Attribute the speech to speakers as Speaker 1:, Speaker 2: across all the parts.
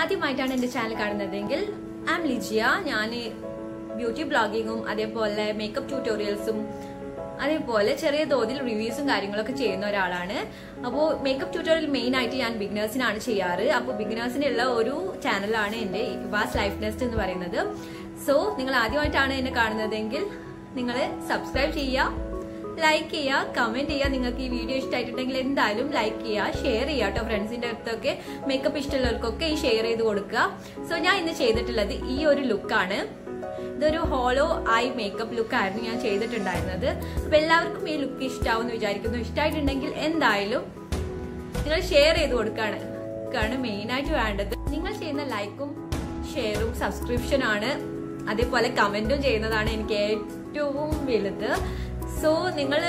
Speaker 1: ആദ്യമായിട്ടാണ് എന്റെ ചാനൽ കാണുന്നതെങ്കിൽ ആം ലിജിയ ഞാൻ ബ്യൂട്ടി ബ്ലോഗിങ്ങും അതേപോലെ മേക്കപ്പ് ട്യൂട്ടോറിയൽസും അതേപോലെ ചെറിയ തോതിൽ റിവ്യൂസും കാര്യങ്ങളൊക്കെ ചെയ്യുന്ന ഒരാളാണ്. അപ്പോൾ മേക്കപ്പ് ട്യൂട്ടോറിയൽ മെയിൻ ആയിട്ട് ഞാൻ ബിഗിനേഴ്സിനാണ് ചെയ്യാറ്. അപ്പോൾ ബിഗിനേഴ്സിനുള്ള ഒരു ചാനലാണ് എന്റെ വാസ് ലൈഫ് നെസ്റ്റ് എന്ന് പറയുന്നത്. സോ നിങ്ങൾ ആദ്യമായിട്ടാണ് എന്നെ കാണുന്നതെങ്കിൽ നിങ്ങൾ സബ്സ്ക്രൈബ് ചെയ്യുക. ലൈക്ക് ചെയ്യുക കമന്റ് ചെയ്യുക. നിങ്ങൾക്ക് ഈ വീഡിയോ ഇഷ്ടമായിട്ടുണ്ടെങ്കിൽ എന്തായാലും ലൈക്ക് ചെയ്യുക ഷെയർ ചെയ്യുക കേട്ടോ ഫ്രണ്ട്സിന്റെ അടുത്തൊക്കെ. മേക്കപ്പ് ഇഷ്ടമുള്ളവർക്കൊക്കെ ഈ ഷെയർ ചെയ്ത് കൊടുക്കുക. സോ ഞാൻ ഇന്ന് ചെയ്തിട്ടുള്ളത് ഈ ഒരു ലുക്കാണ് ഇതൊരു ഹോളോ ഐ മേക്കപ്പ് ലുക്കായിരുന്നു ഞാൻ ചെയ്തിട്ടുണ്ടായിരുന്നത്. അപ്പോൾ എല്ലാവർക്കും ഈ ലുക്ക് ഇഷ്ടാവും വിചാരിക്കുന്നു. ഇഷ്ടമായിട്ടുണ്ടെങ്കിൽ എന്തായാലും നിങ്ങൾ ഷെയർ ചെയ്ത് കൊടുക്കാണ് ആണ് മെയിൻ ആയിട്ട് വേണ്ടത്. നിങ്ങൾ ചെയ്യുന്ന ലൈക്കും ഷെയറും സബ്സ്ക്രിപ്ഷനാണ് അതേപോലെ കമന്റും ചെയ്യുന്നതാണ് എനിക്ക് ഏറ്റവും വലുത്. സോ നിങ്ങൾ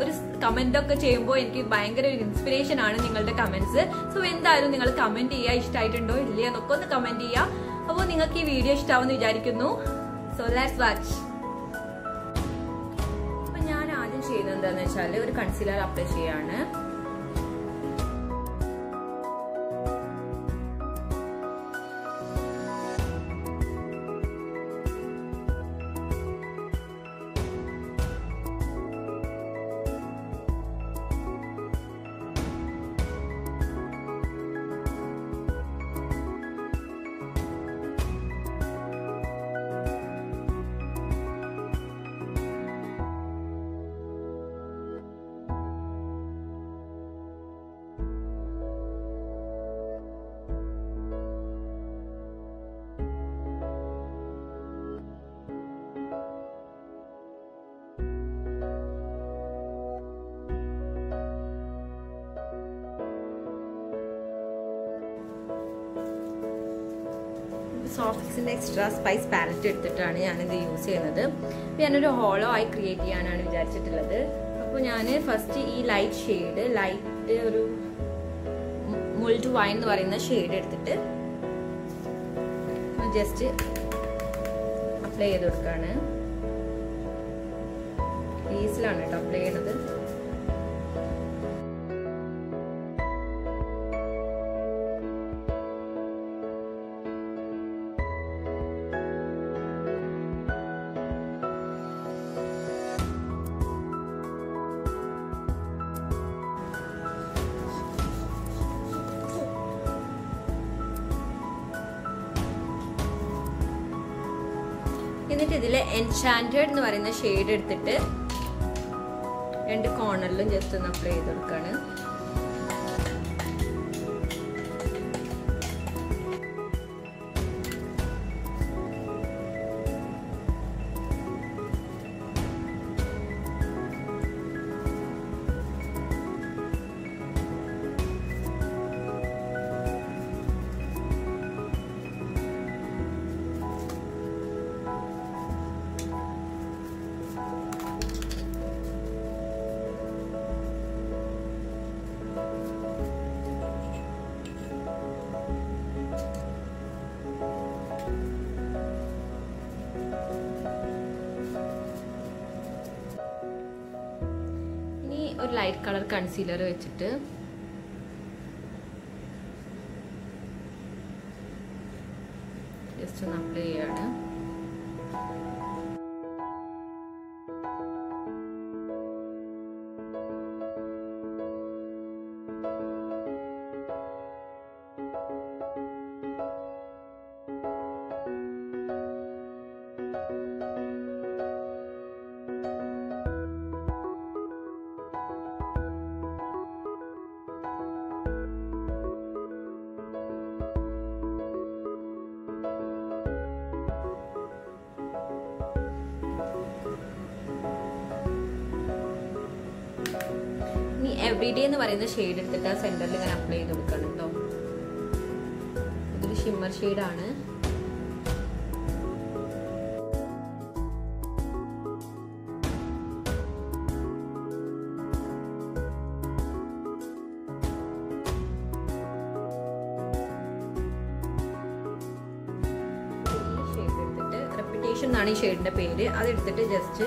Speaker 1: ഒരു കമന്റ് ഒക്കെ ചെയ്യുമ്പോൾ എനിക്ക് ഭയങ്കര ഒരു ഇൻസ്പിറേഷൻ ആണ് നിങ്ങളുടെ കമന്റ്സ് സോ എന്തായാലും നിങ്ങൾ കമന്റ് ചെയ്യുക ഇഷ്ടമായിട്ടുണ്ടോ ഇല്ലയോ എന്നൊക്കെ ഒന്ന് കമന്റ് ചെയ്യുക അപ്പോൾ നിങ്ങൾക്ക് ഈ വീഡിയോ ഇഷ്ടമാവെന്ന് വിചാരിക്കുന്നു. സോ ലെറ്റ്സ് വാച്ച് അപ്പൊ ഞാൻ ആദ്യം ചെയ്യുന്നത് എന്താണെന്ന് വെച്ചാൽ ഒരു കൺസീലർ അപ്ലൈ ചെയ്യാണ്. സോഫ്റ്റ്സിന്റെ എക്സ്ട്രാ സ്പൈസ് പാലറ്റ് എടുത്തിട്ടാണ് ഞാനിത് യൂസ് ചെയ്യുന്നത്. ഞാനൊരു ഹോളോ ആയി ക്രിയേറ്റ് ചെയ്യാനാണ് വിചാരിച്ചിട്ടുള്ളത്. അപ്പോൾ ഞാൻ ഫസ്റ്റ് ഈ ലൈറ്റ് ഷെയ്ഡ് ലൈറ്റ് ഒരു മുൾട്ട് വൈൻ എന്ന് പറയുന്ന ഷെയ്ഡ് എടുത്തിട്ട് ജസ്റ്റ് അപ്ലൈ ചെയ്ത് കൊടുക്കുകയാണ് ഫേസിലാണ് കേട്ടോ അപ്ലൈ ചെയ്യുന്നത്. എന്നിട്ട് ഇതിൽ എൻചാന്റഡ് എന്ന് പറയുന്ന ഷെയ്ഡ് എടുത്തിട്ട് രണ്ട് കോർണറിലും ജസ്റ്റ് ഒന്ന് അപ്ലൈ ചെയ്ത് കൊടുക്കുകയാണ് ഒരു ലൈറ്റ് കളർ കൺസീലർ വെച്ചിട്ട് എവറിഡേ എന്ന് പറയുന്ന ഷെയ്ഡ് എടുത്തിട്ട് ആ സെന്ററിൽ ഇങ്ങനെ അപ്ലൈ ചെയ്ത് കൊടുക്കണം കേട്ടോ ഇതൊരു ഷിമ്മർ ഷെയ്ഡാണ് റെപ്യൂട്ടേഷൻ എന്നാണ് ഈ ഷെയ്ഡിന്റെ പേര്. അതെടുത്തിട്ട് ജസ്റ്റ്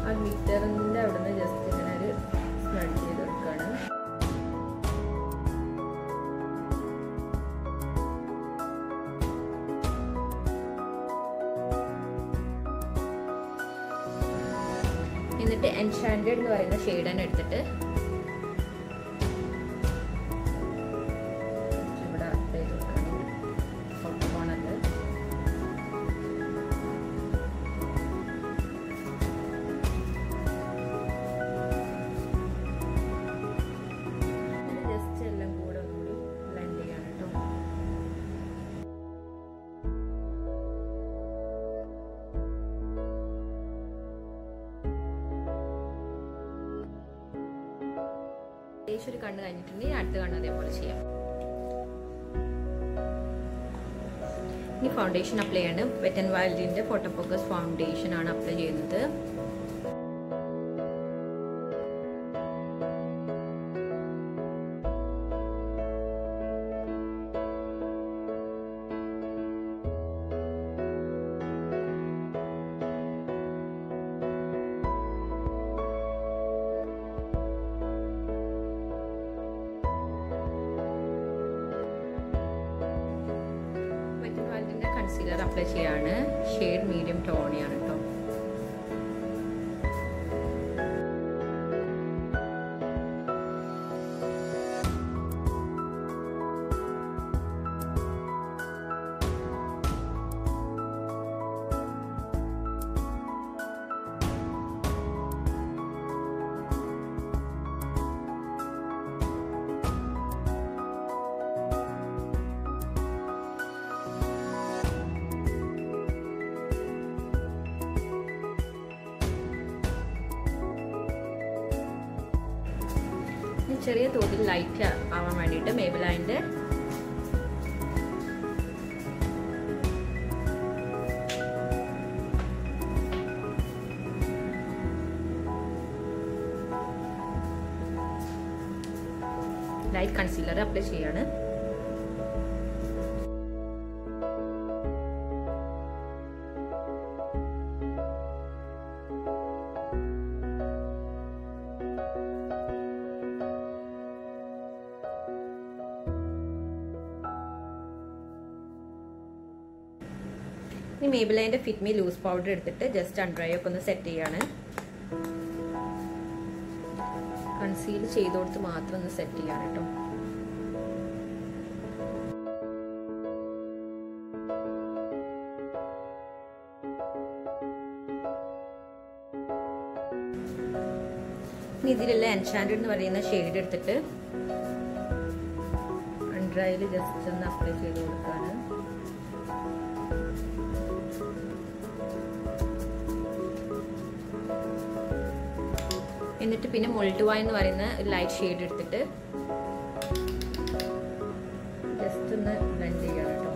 Speaker 1: ആ ഗ്ലിറ്ററിന്റെ അവിടെ നിന്ന് എന്ന് പറയുന്ന ഷെയ്ഡ് തന്നെ എടുത്തിട്ട് ഏകദേശം ഒരു കണ്ണ് കഴിഞ്ഞിട്ടുണ്ടെങ്കിൽ അടുത്ത കണ്ണ് അതേപോലെ ചെയ്യാം. ഇനി ഫൗണ്ടേഷൻ അപ്ലൈ ചെയ്യാണ് വെറ്റ് ആൻഡ് വൈൽഡിന്റെ ഫോട്ടോ ഫോക്കസ് ഫൗണ്ടേഷൻ ആണ് അപ്ലൈ ചെയ്യുന്നത്. കൺസീലർ അപ്ലൈ ചെയ്യാണ്. ഷെയ്ഡ് മീഡിയം ടോണിയാണ്. ചെറിയ തോതിൽ ലൈറ്റ് ആവാൻ വേണ്ടിയിട്ട് മേബിലൈന്റെ ലൈറ്റ് കൺസീലർ അപ്ലൈ ചെയ്യാണ്. ഇനി മേബിലൈന്റെ ഫിറ്റ്മി ലൂസ് പൗഡർ എടുത്തിട്ട് ജസ്റ്റ് അൺഡ്രൈ ഒക്കെ ഒന്ന് സെറ്റ് ചെയ്യാണ്. കൺസീൽ ചെയ്ത് കൊടുത്ത് മാത്രം ഒന്ന് സെറ്റ് ചെയ്യാണ് കേട്ടോ ഇതിലുള്ള എൻഷാൻഡ് എന്ന് പറയുന്ന ഷെയ്ഡ് എടുത്തിട്ട് അൺഡ്രൈയിൽ ജസ്റ്റ് ഒന്ന് അപ്ലൈ ചെയ്ത് കൊടുക്കാണ്. എന്നിട്ട് പിന്നെ മൊൾട്ടുവ എന്ന് പറയുന്ന ലൈറ്റ് ഷെയ്ഡ് എടുത്തിട്ട് ജസ്റ്റ് ഒന്ന് ബ്ലെൻഡ് ചെയ്യണം കേട്ടോ.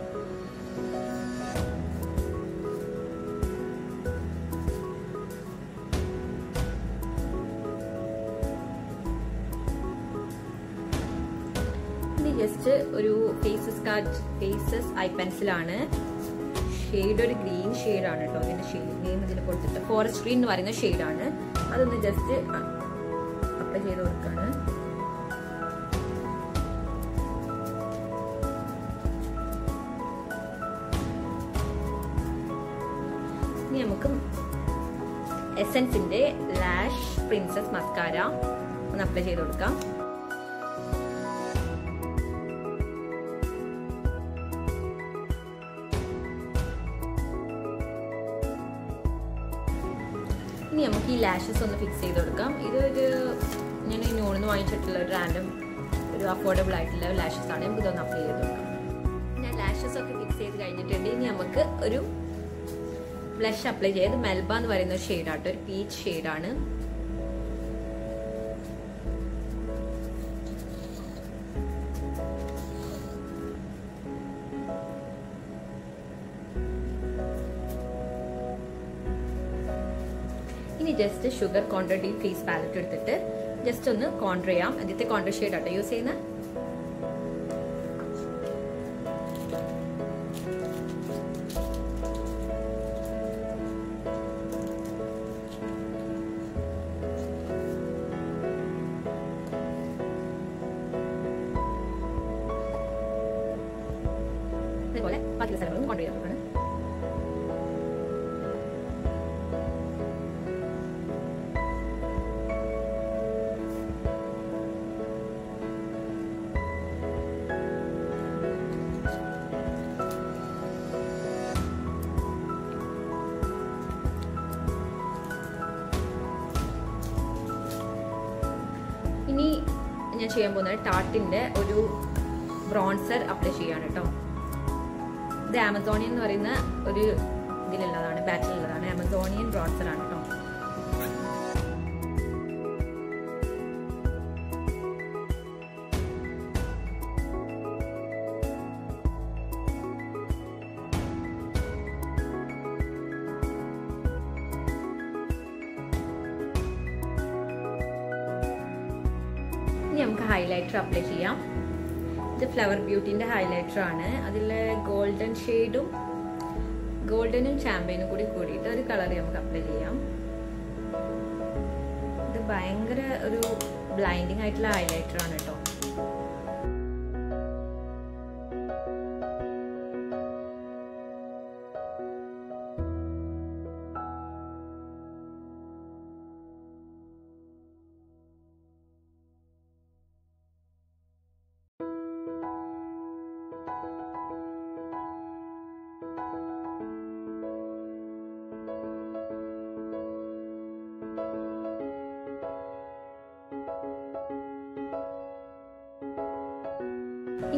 Speaker 1: ജസ്റ്റ് ഒരു ഫേസസ് കാർഡ് ഫേസസ് ഐ പെൻസിലാണ് ഷെയ്ഡ് ഒരു ഗ്രീൻ ഷെയ്ഡാണ് കേട്ടോ. അതിന്റെ ഷെയ്ഡ് നെയിം ഇതിൽ കൊടുത്തിട്ട്. ഫോറസ്റ്റ് ഗ്രീൻ എന്ന് പറയുന്ന ഷെയ്ഡാണ് അതൊന്ന് ജസ്റ്റ് ചെയ്ത് കൊടുക്കാണ്. ഇനി നമുക്ക് എസൻസിന്റെ ലാഷ് പ്രിൻസസ് മസ്കാര ഒന്ന് അപ്ലൈ ചെയ്ത് കൊടുക്കാം. ഇനി നമുക്ക് ഈ ലാഷസ് ഒന്ന് ഫിക്സ് ചെയ്ത് കൊടുക്കാം. ഇത് ഒരു ഞാൻ ഈ നൂറിന് വാങ്ങിച്ചിട്ടുള്ള ഒരു റാൻഡം ഒരു അഫോർഡബിൾ ആയിട്ടുള്ള ലാഷസ് ആണ് നമുക്ക് ഇതൊന്ന് അപ്ലൈ ചെയ്ത് നോക്കാം ഞാൻ ലാഷസ് ഒക്കെ ഫിക്സ് ചെയ്ത് കഴിഞ്ഞിട്ടുണ്ട്. ഇനി നമുക്ക് ഒരു ബ്ലഷ് അപ്ലൈ ചെയ്ത് മെൽബ എന്ന് പറയുന്ന ഒരു ഷെയ്ഡാട്ടോ ഒരു പീച്ച് ഷെയ്ഡാണ് ഇനി just sugar quantity face palette എടുത്തിട്ട് ജസ്റ്റ് ഒന്ന് കോൺട്രിയാം ആദ്യത്തെ കോൺട്ര ഷെയ്ഡ് ആട്ടോ യൂസ് ചെയ്യുന്നത് ഞാൻ ചെയ്യാൻ പോകുന്നത് ടാർട്ടിന്റെ ഒരു ബ്രോൺസർ അപ്ലൈ ചെയ്യാണ് കേട്ടോ. ഇത് ആമസോണിയൻ എന്ന് പറയുന്ന ഒരു ഇതിലുള്ളതാണ് ബാറ്റിലുള്ളതാണ് ആമസോണിയൻ ബ്രോൺസർ ആണ് കേട്ടോ. ഇനി നമുക്ക് ഹൈലൈറ്റർ അപ്ലൈ ചെയ്യാം. ഇത് ഫ്ലവർ ബ്യൂട്ടിന്റെ ഹൈലൈറ്റർ ആണ്. അതിൽ ഗോൾഡൻ ഷെയ്ഡും ഗോൾഡനും ചാമ്പയിനും കൂടി കൂടിയിട്ട് ഒരു കളർ നമുക്ക് അപ്ലൈ ചെയ്യാം. ഇത് ഭയങ്കര ഒരു ബ്ലൈൻഡിങ് ആയിട്ടുള്ള ഹൈലൈറ്റർ ആണ് കേട്ടോ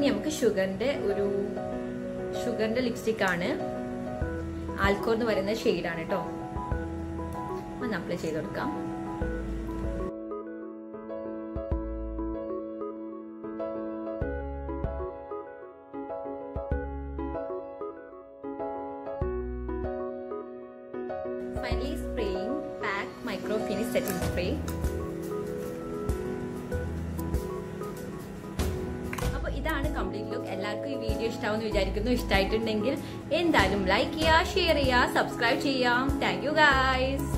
Speaker 1: ഇനി നമുക്ക് ഷുഗറിന്റെ ഒരു ഷുഗറിന്റെ ലിപ്സ്റ്റിക് ആണ്. ആൽക്കോർ എന്ന് പറയുന്ന ഷെയ്ഡാണ് കേട്ടോ. ഒന്ന് അപ്ലൈ ചെയ്ത് കൊടുക്കാം. ഇതാണ് കംപ്ലീറ്റ് ലുക്ക് എല്ലാവർക്കും ഈ വീഡിയോ ഇഷ്ടമാവെന്ന് വിചാരിക്കുന്നു. ഇഷ്ടമായിട്ടുണ്ടെങ്കിൽ എന്തായാലും ലൈക്ക് ചെയ്യുക ഷെയർ ചെയ്യുക സബ്സ്ക്രൈബ് ചെയ്യാം. Thank you guys